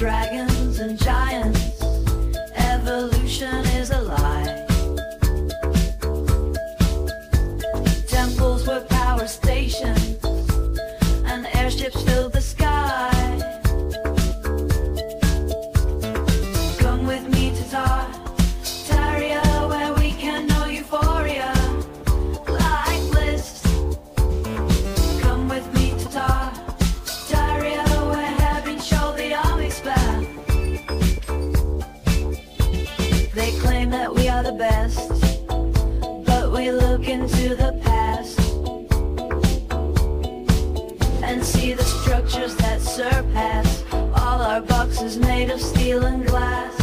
drag surpass all our boxes made of steel and glass.